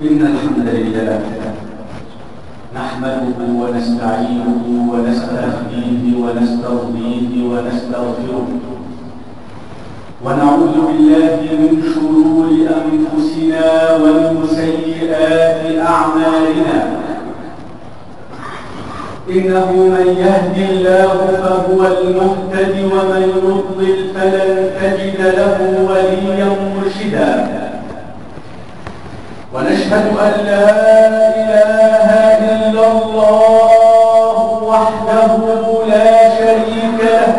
إن الحمد لله نحمده ونستعينه ونستهديه ونسترضيه ونستغفره. ونعوذ بالله من شرور أنفسنا ومن سيئات أعمالنا. إنه من يهدي الله فهو المهتد ومن يضلل فلن تجد له وليا مرشدا. ونشهد أن لا إله إلا الله وحده لا شريك له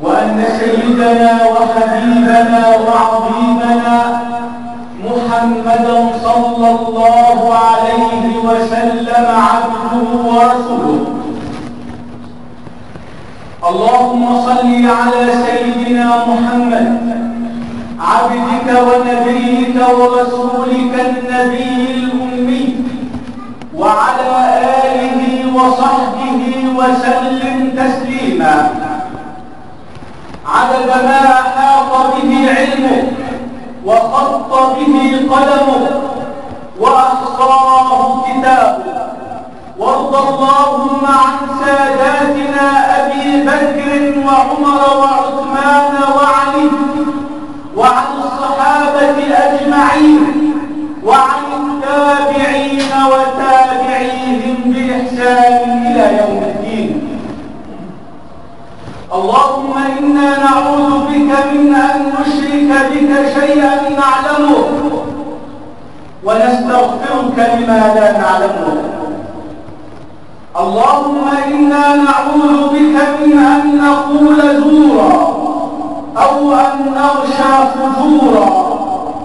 وأن سيدنا وحبيبنا وعظيمنا محمدا صلى الله عليه وسلم عبده ورسوله. اللهم صل على سيدنا محمد عبدك ونبيك ورسولك النبي الأمي. وعلى آله وصحبه وسلم تسليما. عدد ما أحاط به علمه وخط به قلمه وأحصاه كتابه. وارض اللهم عن ساداتنا أبي بكر وعمر وعثمان وعلي. أجمعين وعن التابعين وتابعيهم بإحسان إلى يوم الدين. اللهم إنا نعوذ بك من أن نشرك بك شيئا نعلمه ونستغفرك لما لا نعلمه. اللهم إنا نعوذ بك من أن نقول زورا أو أن نغشى فجورا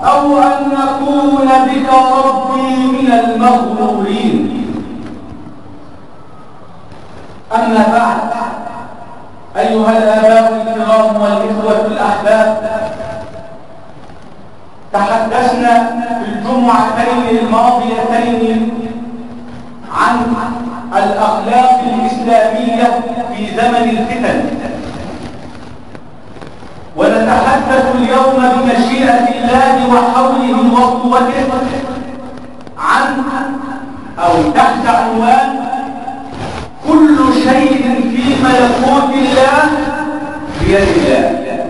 أو أن نكون بك ربي من المغرورين. أما بعد أيها الآباء الكرام والإخوة الأحباب تحدثنا في الجمعتين الماضيتين عن الأخلاق الإسلامية في زمن الفتن. ونتحدث اليوم بمشيئة الله وحوله وقوته عن أو تحت عنوان كل شيء في ملكوت الله بيد الله.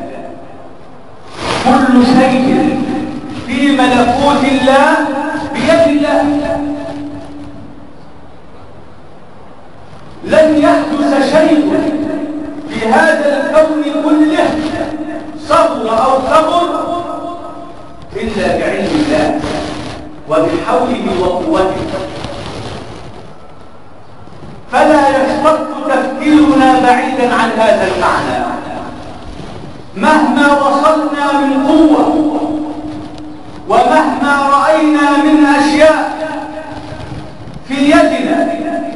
كل شيء في ملكوت الله بيد الله. لن يحدث شيء في هذا الكون كله صبر أو كبر إلا بعلم الله وبحوله وقوته. فلا يشتق تفكيرنا بعيدا عن هذا المعنى. مهما وصلنا من قوة ومهما رأينا من أشياء في يدنا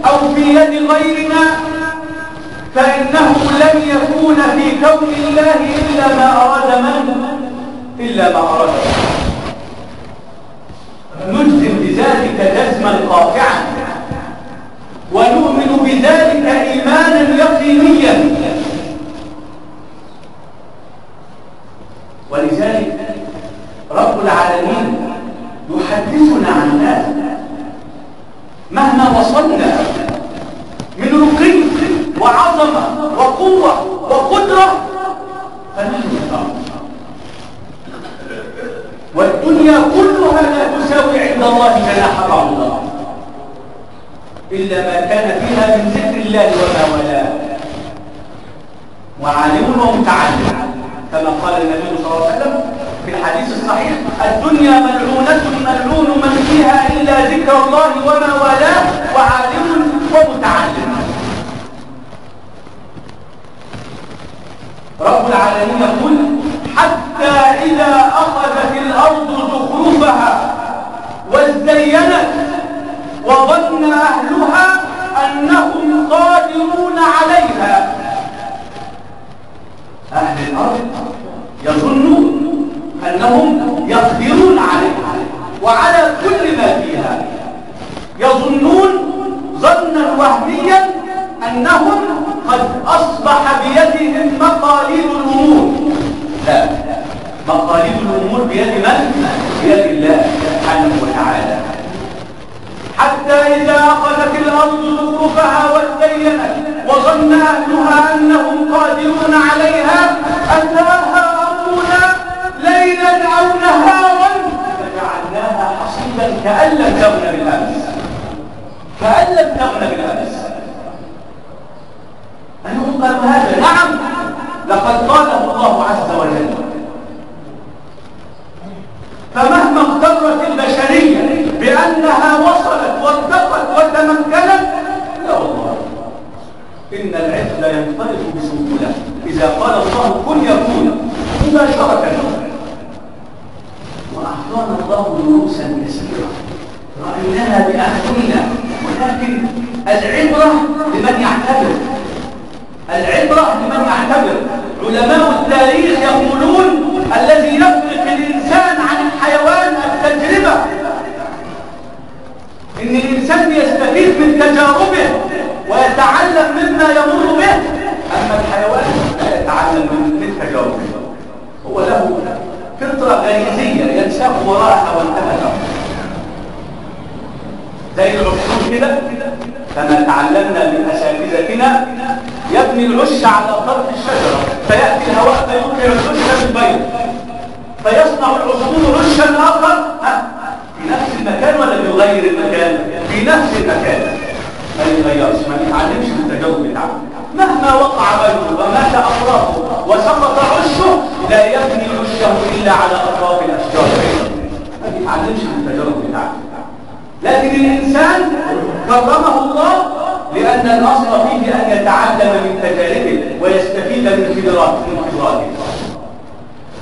أو في يد غيرنا فإنه لن يكون في كون الله إلا ما أراد من؟ إلا ما أراد نجزم بذلك جزما قاطعا. ونؤمن بذلك إيمانا يقينيا. ولذلك رب العالمين يحدثنا عن هذا مهما وصلنا وعظمة وقوة وقدرة. فنحن نتعلم والدنيا كلها لا تساوي عند الله جناح بعوضة إلا ما كان فيها من ذكر الله وما والاه وعالم ومتعلم كما قال النبي صلى الله عليه وسلم في الحديث الصحيح الدنيا ملعونة ملعون من فيها إلا ذكر الله وما والاه وعالم ومتعلم. رب العالمين يقول حتى إذا أخذت الأرض زخرفها وازدينت وظن أهلها أنهم قادرون عليها أهل الأرض يظنون أنهم يقدرون عليها وعلى كل ما فيها يظنون ظنا وهميا أنهم قد أصبح بيدهم مقاليد الأمور لا مقاليد الأمور بيد من؟ بيد الله سبحانه وتعالى حتى إذا أخذت الأرض زخرفها وازينت وظن أهلها أنهم قادرون عليها أتاها أمرنا ليلا أو نهارا فجعلناها حصيدا كأن لم تغن بالأمس. كأن لم تغن بالأمس. أنهم قالوا هذا نعم لقد قاله الله عز وجل. فمهما اغترت البشرية بأنها وصلت وارتقت وتمكنت إن العقل ينطلق بسهولة. إذا قال الله كن يكون مباشرة وأعطانا الله دروسا كثيرة. رأيناها بأعيننا ولكن العبرة لمن يعتبر. العبرة لمن يعتبر. علماء التاريخ يقولون الذي يفرق الإنسان عن الحيوان التجربة. إن الإنسان يستفيد من تجاربه ويتعلم مما يمر به. أما الحيوان لا يتعلم من تجاربه هو له فطرة غريزية ينساق وراءها وانتهى زي العصفور كده؟ كما تعلمنا من أساتذتنا يبني العش على طرف الشجرة. فيأتي الهواء فيوقع العش بالبيض فيصنع العصفور عشا آخر. في نفس المكان ولا بيغير المكان؟ في نفس المكان. يغيرش ما يتعلمش من التجاوب بتاعه مهما وقع بيضه ومات أطرافه وسقط عشه لا يبني عشه إلا على أطراف الأشجار. ما يتعلمش من التجارب بتاعته لكن الإنسان كرمه الله لأن الأصل فيه أن يتعلم من تجاربه ويستفيد من خبراته.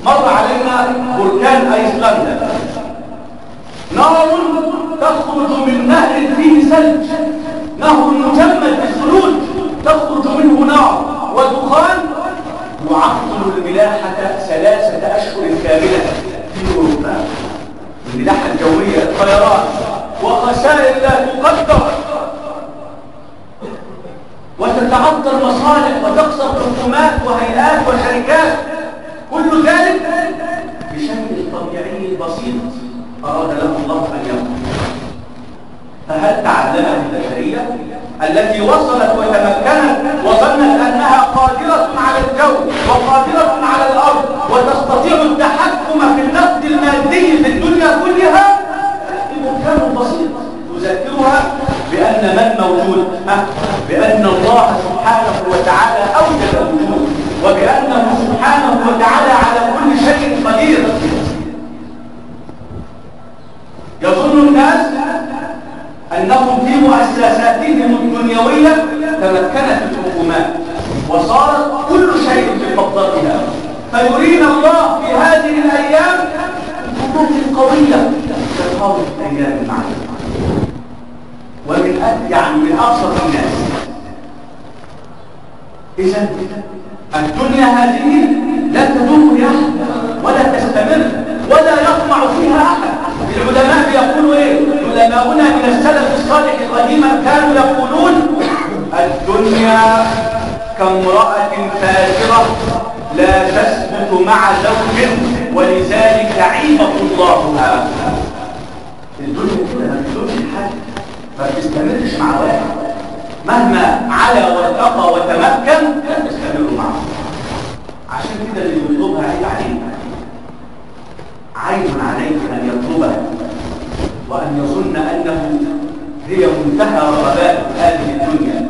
مر علينا بركان أيسلندا. نار تخرج من نهر فيه ثلج. نهر مجمد بالثلوج تخرج منه نار ودخان يعطل الملاحة ثلاثة أشهر كاملة في أوروبا. الملاحة الجوية الطيران وخسائر لا تقدر. وتتعطل مصالح وتخسر حكومات وهيئات وشركات. كل ذلك بشكل طبيعي بسيط أراد له فهل تعلمت البشرية التي وصلت وتمكنت وظنت أنها قادرة على الجو وقادرة على الأرض وتستطيع التحكم في النقد المادي في الدنيا كلها؟ بمكان بسيط تذكرها بأن من موجود بأن الله سبحانه وتعالى أوجد الوجود وبأنه سبحانه وتعالى على كل شيء قدير يظن الناس أنهم في مؤسساتهم الدنيوية تمكنت الحكومات. وصارت كل شيء في قبضتها فيرينا الله في هذه الأيام الحكومات القوية تظهر الأيام المعلومة ومن يعني من أبسط الناس. إذا الدنيا هذه لا تدوم لأحد ولا تستمر ولا يطمع فيها أحد. العلماء بيقولوا إيه؟ علماؤنا من السلف الصالح قديما كانوا يقولون الدنيا كامرأة فاجرة لا تثبت مع زوج ولذلك عيبة الله الدنيا كده ما بتدومش لحد ما بتستمرش مع واحد. مهما علا وارتقى وتمكن لا تستمر معه. عشان كده اللي يطلبها عيب عليه عيب يطلبها وأن يظن أنه هي منتهى رغبات هذه الدنيا.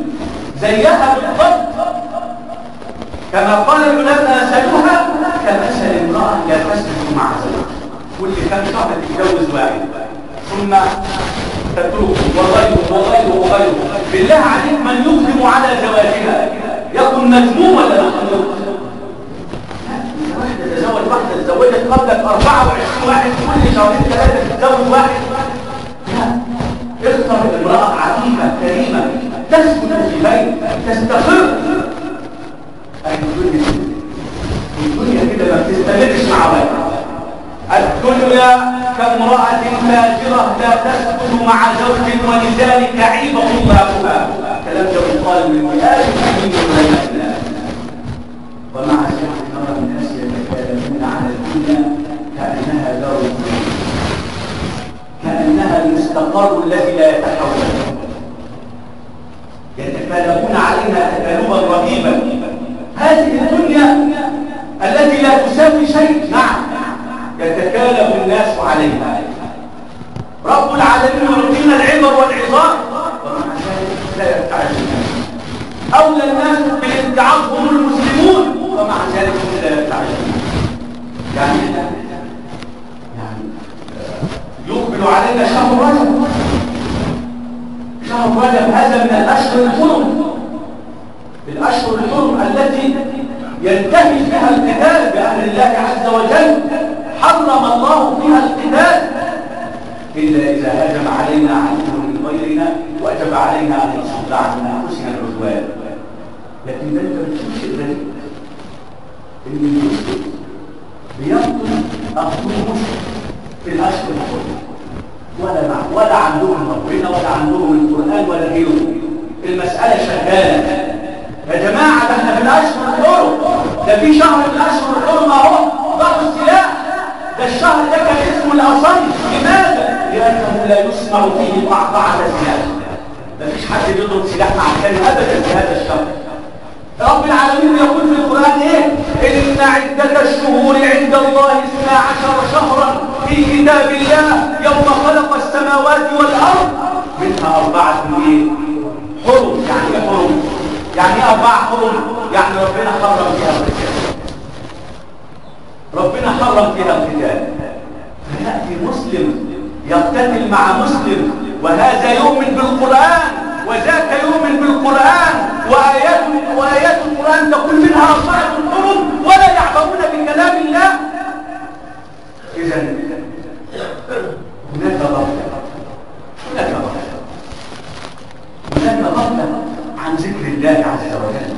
زيها بالضبط. كما قال العلماء سألوها كمثل امرأة لا تسلك مع زوجها. كل كم شهر تتجوز واحد. ثم تتركه وغيره وغيره وغيره بالله عليك من يقدم على زواجها؟ يكن مجنون ولا مخلوق واحدة تزوج واحدة تزوجت قبلك 24 واحد كل شهرين ثلاثة تتزوج واحد. اختر امرأة عفيفة كريمة تسكن في بيت تستقر. الدنيا؟ الدنيا كده ما بتستمرش مع بيت. الدنيا كامرأة فاجرة لا تسكن مع زوج ولذلك عيبة الله كلام ده يقال من العلماء ومع المستقر الذي لا يتحول. يتكالبون علينا تكالبا رهيبا. هذه الدنيا التي لا تساوي شيء. نعم. يتكالب الناس عليها. رب العالمين يعطينا العبر والعظام. لا يرتعشون أولى الناس بالابتعاض هم المسلمون. ومع ذلك لا يرتعشون يعني يعني يقبل علينا رجب شهر رجب هذا من الأشهر الحرم. الأشهر الحرم التي ينتهي فيها القتال باهل الله عز وجل حرم الله فيها القتال. إلا إذا هاجم علينا عدو من غيرنا وجب علينا أن نصد عن انفسنا العدوان. لكن ده انت بتشوف شيء غريب ان المسلم اخوه مسلم في الأشهر الحرم. ولا مع ولا عندهم ربنا ولا عندهم القرآن ولا غيره. المسألة شغالة. يا جماعة ده إحنا في الاشهر الحرم ده في شهر من الاشهر الحرم اهو ضعوا السلاح. ده الشهر ده كان اسمه الاصم لماذا؟ لأنه لا يسمع فيه قعقعه سلاح مفيش حد بيضرب سلاح مع الثاني ابدا في هذا الشهر. رب العالمين يقول في القرآن إيه؟ إن عدة الشهور عند الله اثنا عشر شهرا في كتاب الله. يوم خلق السماوات والأرض منها أربعة إيه حرم يعني إيه حرم يعني إيه أربعة حرم يعني ربنا حرم فيها القتال ربنا حرم فيها القتال فيأتي مسلم يقتتل مع مسلم وهذا يؤمن بالقرآن وذاك يؤمن بالقرآن وآيات وآيات القرآن تقول منها أربعة حرم ولا يعبرون بكلام الله. إذا هناك غفلة هناك غفلة هناك غفلة عن ذكر الله عز وجل.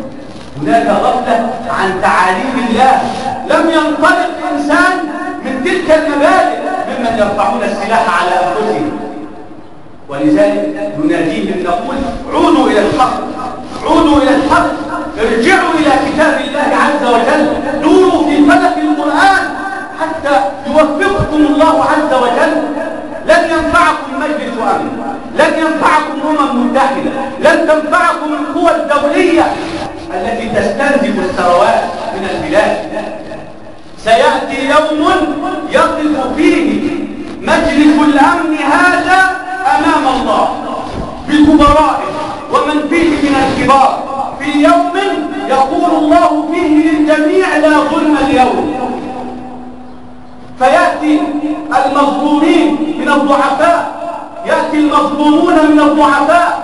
هناك غفلة عن تعاليم الله. لم ينطلق إنسان من تلك المبادئ ممن يرفعون السلاح على أنفسهم. ولذلك نناديهم نقول عودوا إلى الحق عودوا إلى الحق ارجعوا إلى كتاب الله عز وجل. دوروا في فلك القرآن حتى يوفقكم الله عز وجل. لن ينفعكم مجلس أمن لن ينفعكم أمم متحدة لن تنفعكم القوى الدولية التي تستنزف الثروات من البلاد سيأتي يوم يقف فيه مجلس الأمن هذا أمام الله بكبرائه ومن فيه من الكبار في يوم يقول الله فيه للجميع لا ظلم اليوم فيأتي المظلومين من الضعفاء يأتي المظلومون من الضعفاء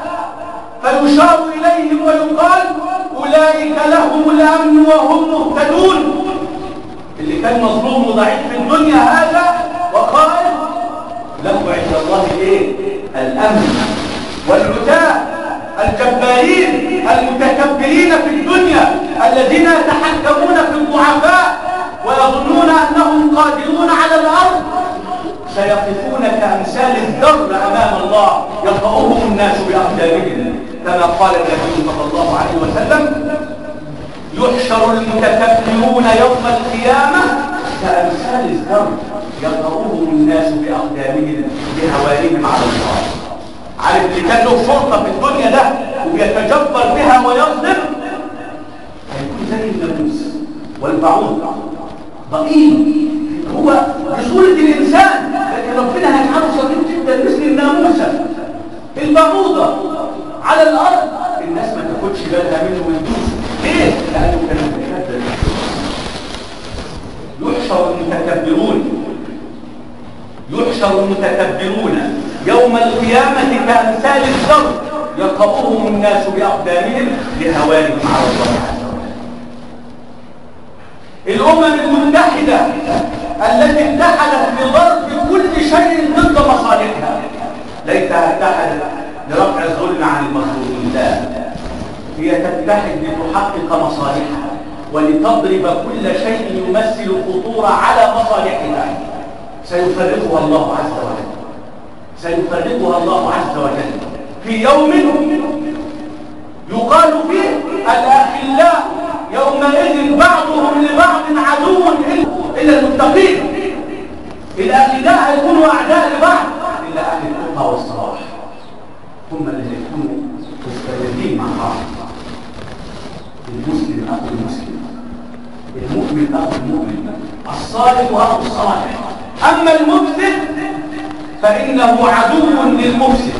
فيشار إليهم ويقال أولئك لهم الأمن وهم مهتدون اللي كان مظلوم وضعيف في الدنيا هذا وقائل له عند الله إيه الامن والعتاة الجبارين المتكبرين في الدنيا الذين يتحكمون في الضعفاء ويظنون انهم قادرون على الأرض سيقفون كامثال الذر امام الله يطأهم الناس باقدامهم كما قال النبي صلى الله عليه وسلم يحشر المتكبرون يوم القيامه كامثال الذر يطأهم الناس بأقدامهم بهوانهم على الله. عارف اللي كان له شرطة في الدنيا ده وبيتجبر بها ويظلم هيكون زي الناموس والبعوض. ضئيل هو بصورة الإنسان لكن ربنا هيجعله صغير جدا مثل الناموسة البعوضة على الأرض. الناس ما تاخدش بالها منه ويدوس. ليه؟ لأنه كان متكبر. يحشر المتكبرون. يحشر المتكبرون. يوم القيامة كأمثال الذر يقبضهم الناس بأقدامهم لهوانهم على الله الأمم المتحدة التي اتحدت لضرب كل شيء ضد مصالحها ليتها اتحدت لرفع الظلم عن المظلومين لا هي تتحد لتحقق مصالحها ولتضرب كل شيء يمثل خطورة على مصالحها. سيفرقها الله عز وجل. سيفرقها الله عز وجل. في يوم يقال فيه الأخلاء يومئذ بعضهم لبعض عدو إلا المتقين. الأخلاء هيكونوا أعداء لبعض. إلا أهل التقى والصلاح هم اللي هيكونوا مستمرين مع بعض. المسلم أخو المسلم. المؤمن أخو المؤمن. الصالح أخو الصالح. أما المفسد فإنه عدو للمفسد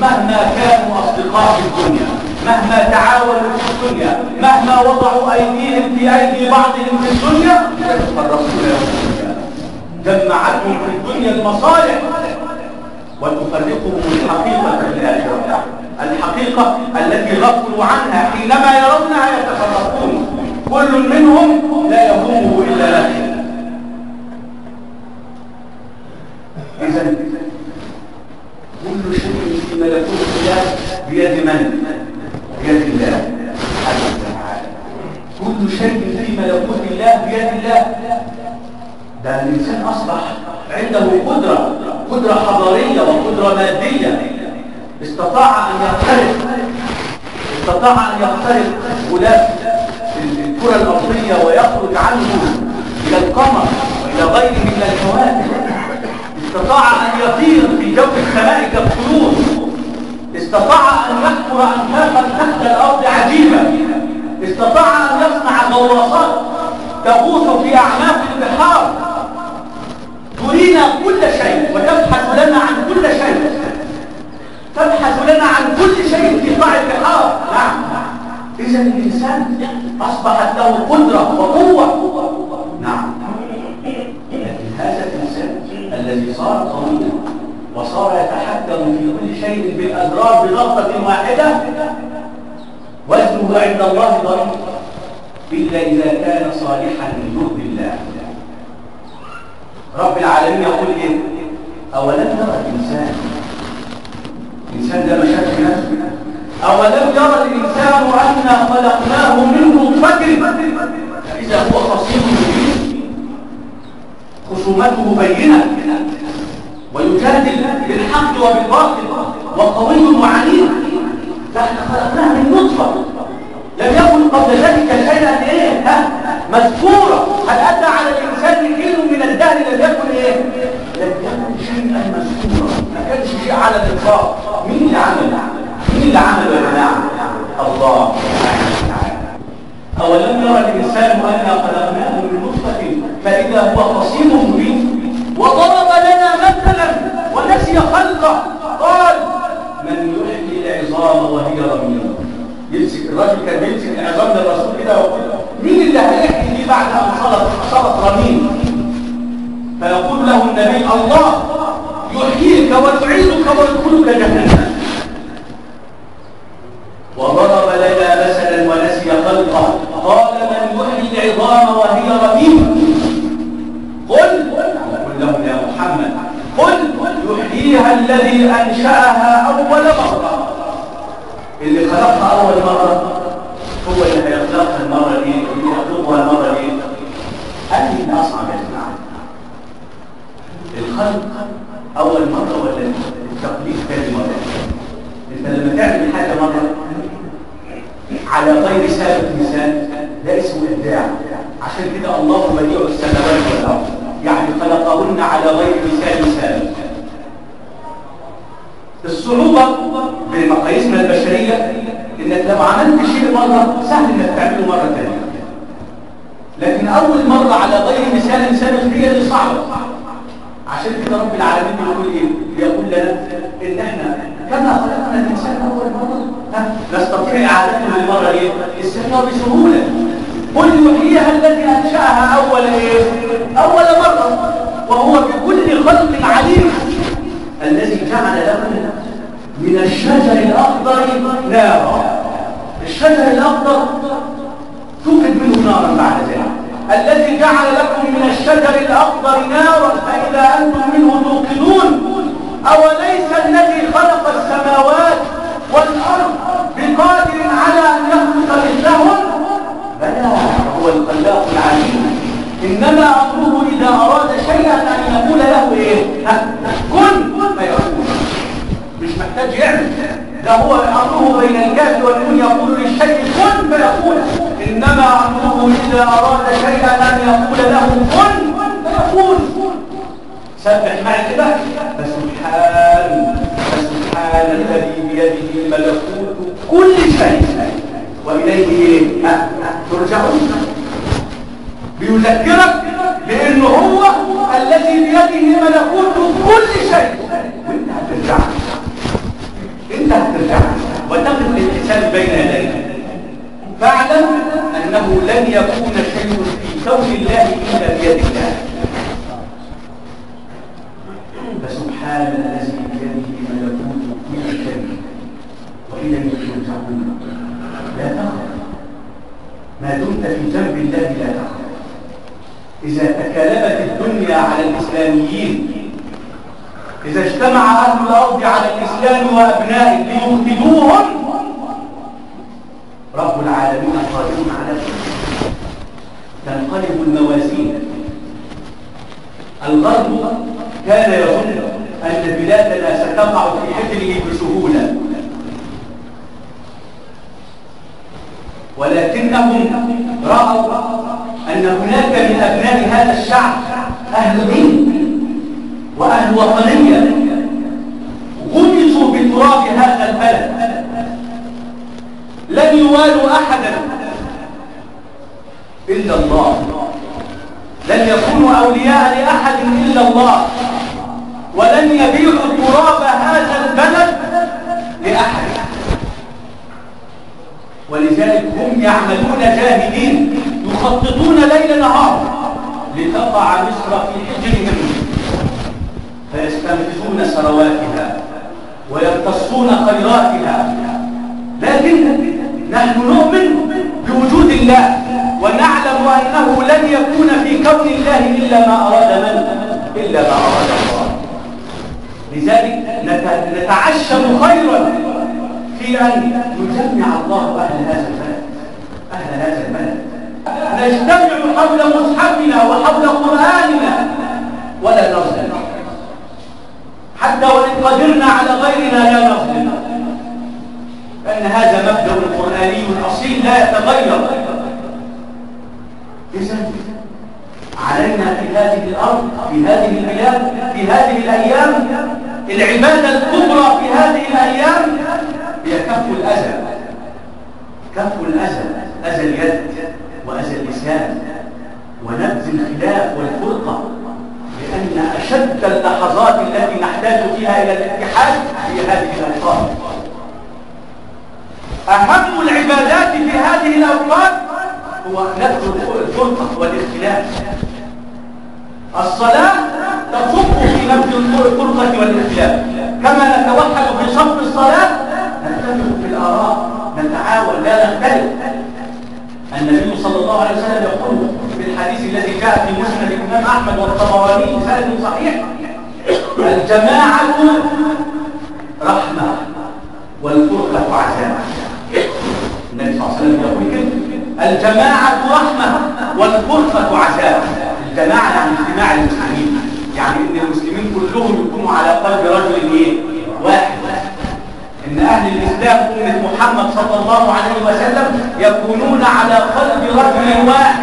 مهما كانوا أصدقاء في الدنيا مهما تعاونوا في الدنيا مهما وضعوا أيديهم في أيدي بعضهم في الدنيا فالرسول يقول جمعتهم في الدنيا المصالح وتفرقهم الحقيقة في الآخرة الحقيقة التي غفلوا عنها حينما يرونها يتفرقون. كل منهم لا يهمه إلا نفسه إذا كل شيء في ملكوت الله بيد من؟ بيد الله سبحانه وتعالى. كل شيء في ملكوت الله بيد الله. ده الإنسان أصبح عنده قدرة قدرة حضارية وقدرة مادية. استطاع أن يخترق استطاع أن يخترق غلاف الكرة الأرضية ويخرج عنه إلى القمر وإلى غيره من الكواكب. استطاع أن يطير في جو السماء كالطيور استطاع أن يحفر أنفاقا تحت الأرض عجيبة استطاع أن يصنع غواصات تغوص في أعماق البحار. ترينا كل شيء وتبحث لنا عن كل شيء. تبحث لنا عن كل شيء في قاع البحار. نعم. إذا الإنسان أصبحت له قدرة وقوة. نعم. الذي صار قويا وصار يتحكم في كل شيء بالأضرار بغلطة واحدة. وزنه عند الله ضريب إلا إذا كان صالحا ليرضي الله. رب العالمين يقول إيه؟ أولم يرى الإنسان الإنسان ده مشاكل نفسه أولم يرى الإنسان أنا خلقناه من نطفة فإذا هو خصيم. خصومته بينة. ويجادل بالحق وبالباطل وقوي وعنيد نحن خلقناه من نطفة. لم يكن قبل ذلك شيئا إيه؟ ها؟ مذكورا هل أتى على الإنسان حين من الدهر؟ لم يكن إيه؟ لم يكن شيئا مذكورا. ما كانش شيء على الاطلاق مين اللي عمل؟ مين اللي عمل يا جماعة؟ الله. أولم يرى الانسان انا خلقناه من نطفة فإذا هو خصيم مبين وضرب لنا مثلا ونسي خلقه. قال من يحيي العظام وهي رميم. يمسك الراجل كان بيمسك العظام للرسول كده ويقول مين اللي هيحيي دي بعد ان صارت صارت رميم؟ فيقول له النبي الله يحييك ويعيدك ويدخلك جهنم. وضرب لنا مثلا خلقه قال من يحيي العظام وهي رميم قل قل لهم يا محمد قل يحييها الذي أنشأها أول مرة. اللي خلقها أول مرة هو اللي هيخلقها المرة دي واللي يخلقها المرة دي. أنهي الاصعب يا جماعة الخلق أول مرة ولا التقليد ثاني مره انت لما تعمل حاجة مره على غير سابق مثال ده اسمه ابداع عشان كده الله بديع السماوات والأرض. يعني خلقهن على غير مثال سابق الصعوبة بمقاييسنا البشرية انك لو عملت شيء مرة سهل إنك تعمله مرة ثانية لكن أول مرة على غير مثال سابق هي اللي صعبة. عشان كده رب العالمين بيقول إيه؟ بيقول لنا إن إحنا كما خلقنا الإنسان اول نستطيع اعادته للمرة إيه السنة بسهولة قل يحييها الذي أنشأها أول إيه؟ أول مرة وهو بكل خلق عليم. الذي جعل لكم من الشجر الأخضر نارا. الشجر الأخضر توقد منه نارا بعد ذلك. الذي جعل لكم من الشجر الأخضر نارا فإذا أنتم منه توقدون أوليس إنما إذا أراد شيئا أن يقول له كن فيكون سبح معي كده فسبحان فسبحان الذي بيده ملكوت كل شيء. وإليه؟ ترجعون. بيذكرك بأنه الذي بيده ملكوت كل شيء. وانت هترجع انت هترجع وتقف للحساب بين يديك فاعلم أنه لن يكون شيء في كون الله إلا بيد الله. فسبحان الذي بيده ملكوت كل شيء واليه ترجعون لا تخف ما دمت في جنب الله لا تخف إذا تكالبت الدنيا على الإسلاميين إذا اجتمع أهل الأرض على الإسلام وأبنائه ليفسدوهم رب العالمين قادر على تنقلب الموازين. الغرب كان يظن أن بلادنا ستقع في حجره بسهولة. ولكنهم رأوا أن هناك من أبناء هذا الشعب أهل دين وأهل وطنية غمسوا بتراب هذا البلد. لن يوالوا أحدا إلا الله. لن يكونوا أولياء لأحد إلا الله. ولن يبيعوا تراب هذا البلد لأحد. ولذلك هم يعملون جاهدين يخططون ليل نهار لتقع مصر في حجرهم. فيستنفذون ثرواتها ويمتصون خيراتها. لكن نحن نؤمن بوجود الله ونعلم أنه لن يكون في كون الله إلا ما أراد من؟ إلا ما أراد الله. لذلك نتعشم خيرا في أن يجمع الله أهل هذا البلد. أهل هذا البلد. نجتمع حول مصحفنا وحول قرآننا. ولا نظلم. حتى وإن قدرنا على غيرنا لا نظلم. لأن هذا مبدأ قرآني أصيل لا يتغير. إذا علينا في هذه الأرض في هذه البلاد في هذه الأيام العبادة الكبرى في هذه الأيام هي كف الأذى كف الأذى أذى اليد وأذى اللسان ونبذ الخلاف والفرقة لأن أشد اللحظات التي نحتاج فيها إلى الاتحاد هي هذه الأوقات أهم العبادات في هذه الأوقات هو نبذ الفرقة والاختلاف. الصلاة تصب في نبذ الفرقة والاختلاف. كما نتوحد في صف الصلاة نتفق في الآراء نتعاون لا نختلف. النبي صلى الله عليه وسلم يقول في الحديث الذي جاء في مسند الإمام أحمد والطبراني بسند صحيح الجماعة رحمة والفرقة النبي الله عليه وسلم الجماعة رحمة والفرقة عذاب الجماعة يعني اجتماع المسلمين. يعني إن المسلمين كلهم يكونوا على قلب رجل إيه؟ واحد. إن أهل الإسلام أمة محمد صلى الله عليه وسلم يكونون على قلب رجل واحد.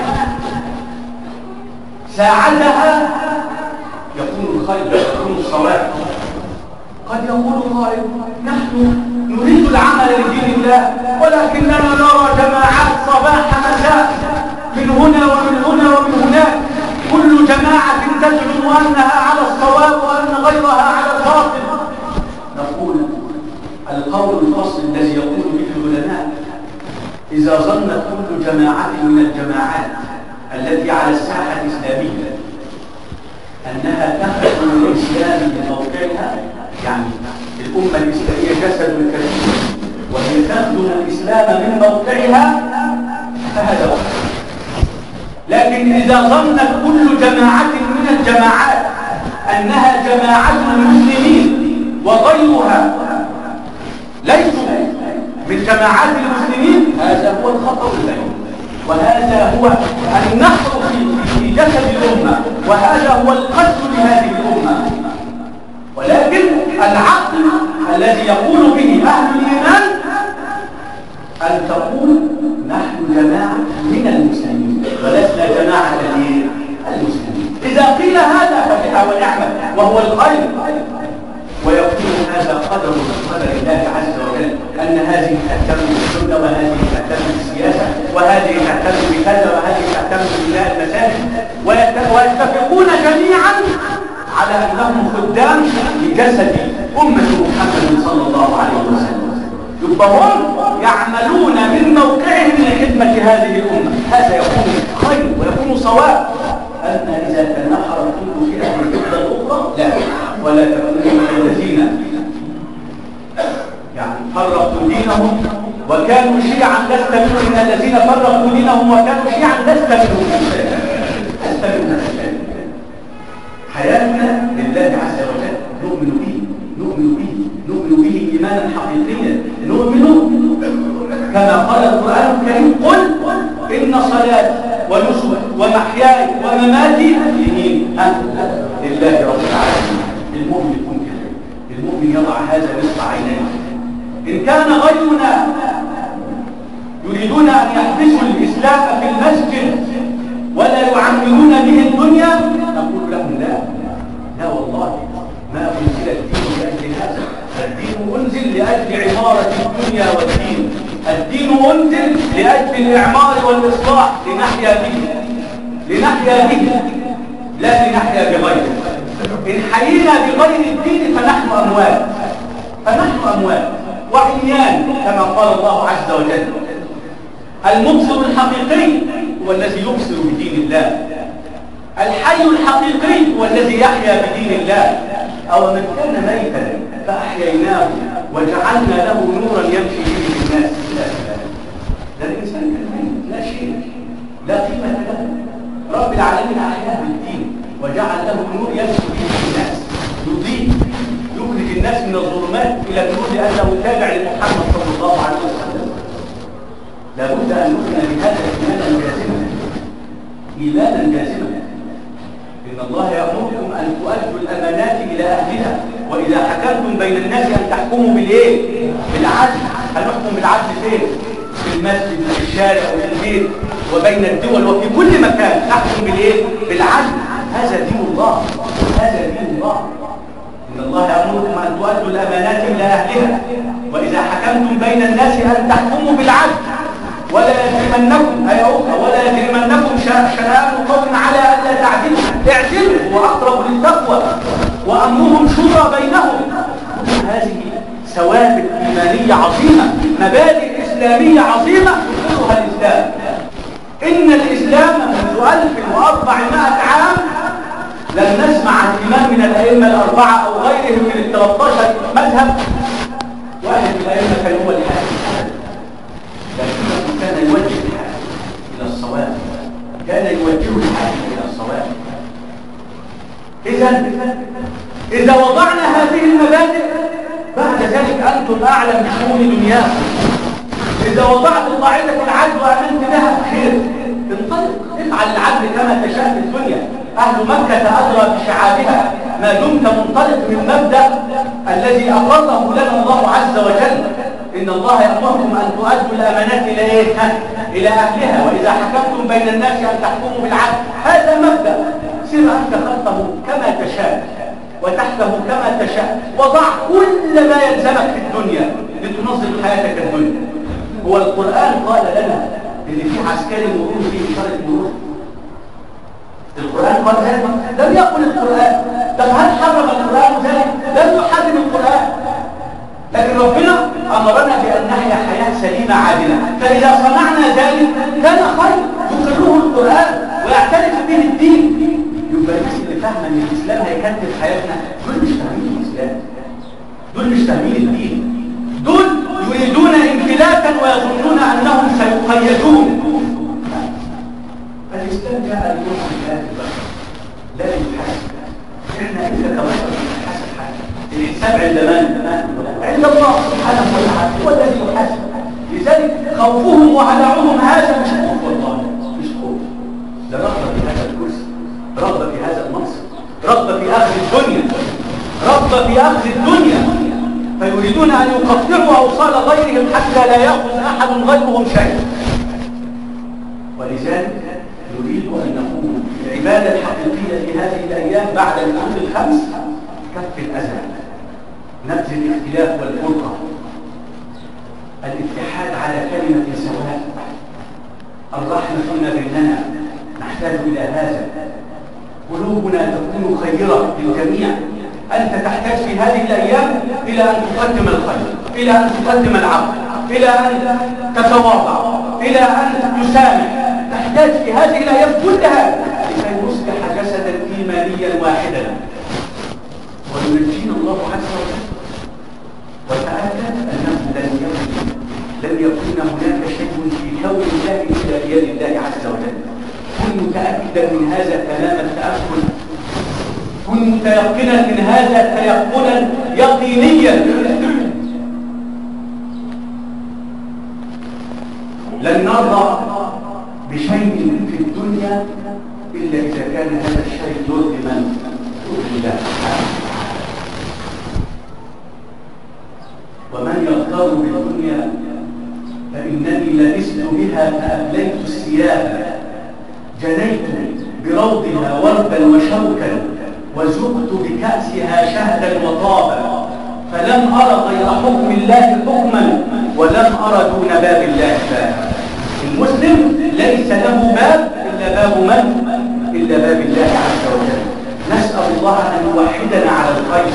ساعتها يكون الخير يكون الصواب قد يقول قائل نحن نريد العمل لدين الله ولكننا نرى جماعات صباح مساء من هنا ومن هنا ومن هناك. كل جماعة تزعم أنها على الصواب وأن غيرها على الباطل. نقول القول الفصل الذي يقول به العلماء إذا ظنت كل جماعة من الجماعات التي على الساحة الإسلامية أنها تخرج الإسلام من موقعها يعني الأمة الإسلامية جسد كبير وهي تخدم الإسلام من موقعها فهذا وحده لكن إذا ظنت كل جماعة من الجماعات أنها جماعة المسلمين وغيرها ليسوا من جماعات المسلمين هذا هو الخطأ البين وهذا هو النحر في جسد الأمة وهذا هو القتل لهذه الأمة. ولكن العقل الذي يقول به أهل الإيمان أن تقول نحن جماعة من المسلمين ولسنا جماعة المسلمين. إذا قيل هذا فبها ونعمة وهو الخير ويكون هذا قدر قدر الله عز وجل أن هذه تهتم بالسنة وهذه تهتم بالسياسة وهذه تهتم بكذا وهذه تهتم ببناء المساجد. ويتفقون جميعا على أنهم خدام لجسد أمة محمد صلى الله عليه وسلم. يبقى هم يعملون من موقعهم لخدمة هذه الأمة. هذا يكون خير ويكون صواب. أما إذا تنحر كل فئة ضد الأخرى لا. ولا تكونوا كالذين يعني فرقوا دينهم وكانوا شيعا لست منهم الذين فرقوا دينهم وكانوا شيعا لست منهم. لست منهم. حياتنا لله عز وجل نؤمن به نؤمن به إيمانا حقيقيا نؤمن كما قال القرآن الكريم قل إن صلاتي ونسكي ومحياي ومماتي لمين؟ لله رب العالمين. المؤمن يكون كذلك المؤمن يضع هذا نصف عينيه. إن كان غيرنا يريدون أن يحبسوا الإسلام في المسجد ولا يعملون به الدنيا نقول لهم لا لا والله ما أنزل الدين لأجل هذا الدين أنزل لأجل عمارة الدنيا والدين. الدين أنزل لأجل الإعمار والإصلاح لنحيا به. لنحيا به لا لنحيا بغيره. إن حيينا بغير الدين فنحن أموات. فنحن أموات. وعميان كما قال الله عز وجل. المبصر الحقيقي هو الذي يبصر بدين الله. الحي الحقيقي هو الذي يحيا بدين الله. أو من كان ميتا فأحييناه. وجعلنا له نورا يمشي به الناس. لا كان ميت لا شيء لا قيمة له. رب العالمين أحياه بالدين. وجعل له نور يمشي به الناس. يضيء يخرج الناس من الظلمات إلى النور لأنه تابع لمحمد صلى الله عليه وسلم. لابد أن نؤمن بهذا إيمانا جازما إيمانا جازما إن الله يأمركم أن تؤدوا الأمانات إلى أهلها وإذا حكمتم بين الناس أن تحكموا بالإيه؟ بالعدل هنحكم بالعدل فين؟ في المسجد وفي الشارع وفي البيت وبين الدول وفي كل مكان نحكم بالإيه؟ بالعدل هذا دين الله هذا دين الله إن الله يأمركم أن تؤدوا الأمانات إلى أهلها وإذا حكمتم بين الناس أن تحكموا بالعدل ولا يجرمنكم أي أخرى ولا يجرمنكم شنآن قوم على اعدلوا هو أقرب للتقوى وأمرهم شورى بينهم. هذه ثوابت إيمانية عظيمة مبادئ إسلامية عظيمة يظهرها الإسلام. إن الإسلام منذ 1400 عام لم نسمع عن إمام من الأئمة الأربعة أو غيرهم من ال 13 مذهب. واحد من الأئمة كان هو الحاكم. لكنه كان يوجه الحاكم إلى الصواب كان يوجه الحاكم إلى الصواب إذا إذا وضعنا هذه المبادئ بعد ذلك أنتم أعلم بشؤون دنياكم إذا وضعت قاعدة العدل وأمنت بها خير. انطلق افعل العدل كما تشاء في الدنيا. أهل مكة أدرى بشعابها. ما دمت منطلق من مبدأ الذي أقره لنا الله عز وجل. إن الله يأمركم أن تؤدوا الأمانات إلى إيه؟ إلى أهلها. وإذا حكمتم بين الناس أن تحكموا بالعدل. هذا مبدأ. سر أنت خلقه كما تشاء وتحته كما تشاء وضع كل ما يلزمك في الدنيا لتنظم حياتك الدنيا. هو القرآن قال لنا إن في عسكري مرور فيه إشارة مرور القرآن قال ذلك لم يقل القرآن. طب هل حرم القرآن ذلك؟ لم يحرم القرآن. لكن ربنا أمرنا بأن نحيا حياة سليمة عادلة. فإذا صنعنا ذلك كان خير. يقره القرآن ويعترف به الدين. الناس اللي فاهمة أن الإسلام هيكتب حياتنا. دول مش فاهمين الإسلام. دول مش فاهمين الدين. دول يريدون انفلاتا ويظنون أنهم سيقيدون. الإسلام جاء بهذه البشر لا يحاسب إحنا إلا كبشر نحاسب حاجة الحساب عند من؟ عند الله سبحانه وتعالى. هو الذي يحاسب. لذلك خوفهم وهلعهم هذا مش خوف والله. مش خوف. ده الكرسي رغبة في هذا المنصب رغبة في أخذ الدنيا رغبة في أخذ الدنيا. فيريدون أن يقطعوا أوصال غيرهم حتى لا يأخذ أحد غيرهم شيئا. ولذلك نريد أن نقول العبادة الحقيقية في هذه الأيام بعد الأمر الخمس كف الأذى نبذ الاختلاف والفرقة. الاتحاد على كلمة سواء. الرحمة بيننا نحتاج إلى هذا. قلوبنا تكون خيرة للجميع. أنت تحتاج في هذه الأيام إلى أن تقدم الخير إلى أن تقدم العفو إلى أن تتواضع إلى أن تسامح. تحتاج في هذه الأيام كلها لكي نصبح جسدا إيمانيا واحدا. وينجينا الله عز وجل. وتأكد أنه لن يكن لن يكون هناك شيء في كون الله إلا بيد الله عز وجل. كن متأكدا من هذا تمام التأكد كن متيقنا من هذا تيقنا يقينيا. لن نرضى بشيء في الدنيا إلا إذا كان هذا الشيء يرضي من؟ الله ومن يغتر بالدنيا فإنني لبست بها فأبليت الثياب. جنيت بروضها وردا وشوكا وزقت بكأسها شهدا وطابا. فلم أرى غير حكم الله حكما ولم أرى دون باب الله بابا المسلم ليس له باب إلا باب من؟ إلا باب الله عز وجل. نسأل الله أن يوحدنا على الخير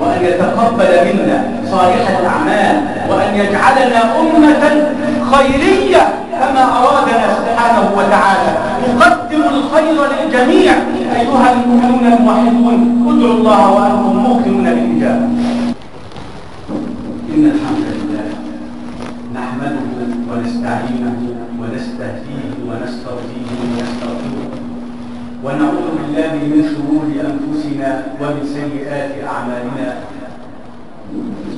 وأن يتقبل منا صالح الأعمال وأن يجعلنا أمة خيرية. كما أرادنا سبحانه وتعالى. نقدم الخير للجميع. أيها المؤمنون الموحدون ادعوا الله وأنتم موقنون بالإجابة إن الحمد لله نحمده ونستعينه ونستهديه ونسترضيه ونستغفره. ونعوذ بالله من شرور أنفسنا ومن سيئات أعمالنا.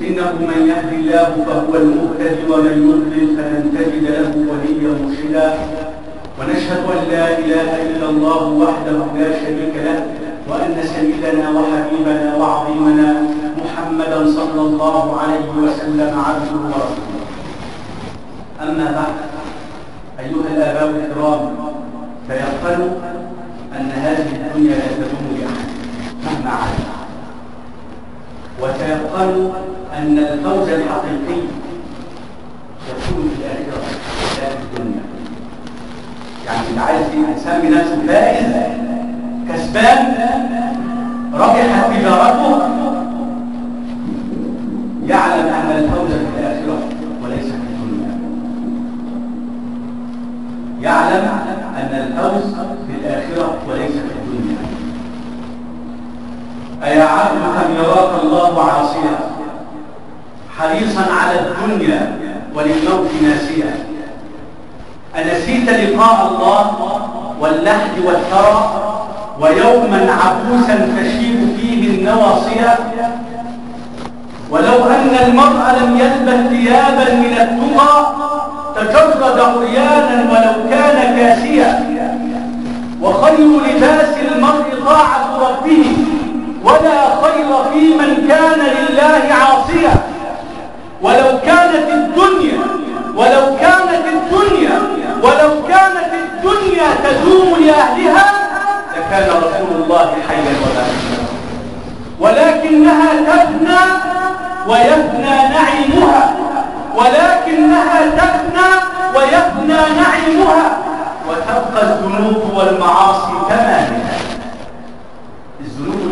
إنه من يهد الله فهو المهتدي ومن يضلل فلن تجد له وليا مرشدا. ونشهد أن لا إله إلا الله وحده لا شريك له وأن سيدنا وحبيبنا وعظيمنا محمدا صلى الله عليه وسلم عبده ورسوله. أما بعد أيها الآباء الكرام تيقنوا أن هذه الدنيا لا تدوم لأحد مهما علم وتيقنوا أن الفوز الحقيقي يكون في الآخرة لا في الدنيا يعني اللي عايز يسمي نفسه فائز كسبان ربحت تجارته يعلم أن الفوز في الآخرة وليس في الدنيا. يعلم أن الفوز في الآخرة وليس في أيا عبد أم يراك الله عاصيا حريصا على الدنيا وللموت ناسيا. أنسيت لقاء الله واللحد والثرى ويوما عبوسا تشيب فيه النواصيا. ولو أن المرء لم يلبس ثيابا من التقى تجرد عريانا ولو كان كاسيا. وخير لباس المرء طاعة ربه ولا خير في من كان لله عاصيا. ولو كانت الدنيا ولو كانت الدنيا ولو كانت الدنيا تدوم لأهلها لكان رسول الله حيا ولا ولكنها تفنى ويفنى نعيمها. ولكنها تفنى ويفنى نعيمها. وتبقى الذنوب والمعاصي كما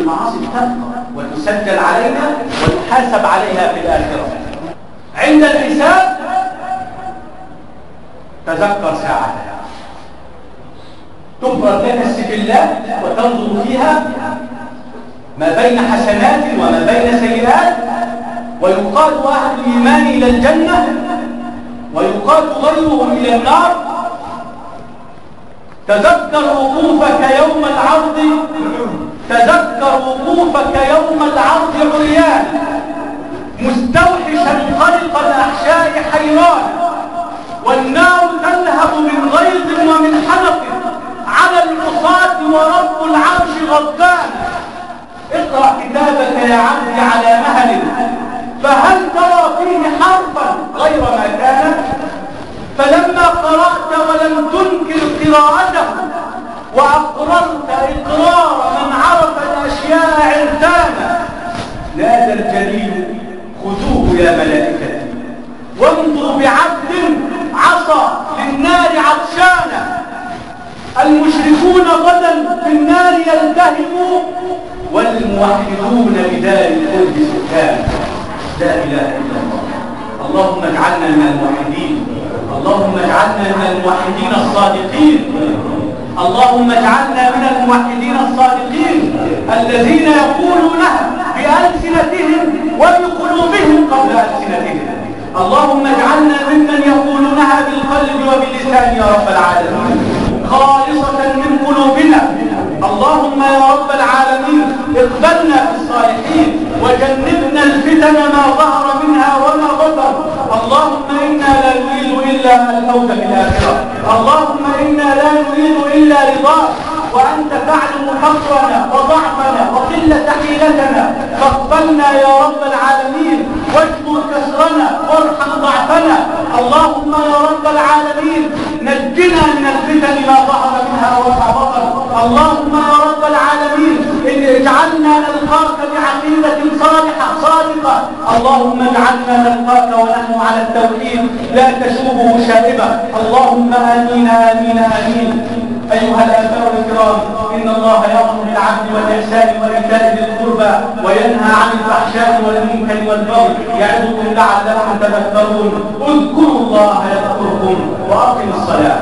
والمعاصي تبقى وتسجل علينا وتحاسب عليها في الآخرة. عند الحساب تذكر ساعتها. تفرد لك السجلات وتنظر فيها ما بين حسنات وما بين سيئات. ويقاد أهل الإيمان إلى الجنة ويقاد غيرهم إلى النار. تذكر وقوفك يوم العرض. تذكر وقوفك يوم العرض عريان مستوحشا خلق الأحشاء حيران والنار تلهب من غيظ ومن حنق على العصاة ورب العرش غضبان. اقرأ كتابك يا عبدي على مهل فهل ترى فيه حرفا غير ما كان؟ فلما قرأت ولم تنكر قراءته وأقررت إقرار من عرف الأشياء عرفانا. نادى الجليل خذوه يا ملائكتي. وانظروا بعبد عصى للنار عطشانا. المشركون غدا في النار يلتهموا والموحدون بدار الخلد سكان لا إله إلا الله. اللهم اجعلنا من الموحدين. اللهم اجعلنا من الموحدين الصادقين. اللهم اجعلنا من الموحدين الصادقين الذين يقولونها بألسنتهم وبقلوبهم قبل ألسنتهم. اللهم اجعلنا ممن يقولونها بالقلب وباللسان يا رب العالمين. خالصة من قلوبنا. اللهم يا رب العالمين اقبلنا في الصالحين وجنبنا الفتن ما ظهر منها وما بطن اللهم إنا لا نريد إلا الفوز في الآخرة. اللهم إنا لا نريد إلا رضاك وأنت تعلم فقرنا وضعفنا وقلة حيلتنا فاقبلنا يا رب العالمين واجبر كسرنا وارحم ضعفنا. اللهم يا رب العالمين نجنا من الفتن ما ظهر منها وما بطن. اللهم يا رب العالمين إن اجعلنا نلقاك بعقيدة صالحة صادقة. اللهم اجعلنا نلقاك ونحن على التوحيد. لا تشوبه شائبة. اللهم آمين آمين آمين. أيها الآباء الكرام إن الله يأمر بالعدل والإحسان وإيتاء ذي القربى وينهى عن الفحشاء والمنكر والبغي يعظكم لعلكم تذكرون. اذكروا الله يذكركم وأقم الصلاة.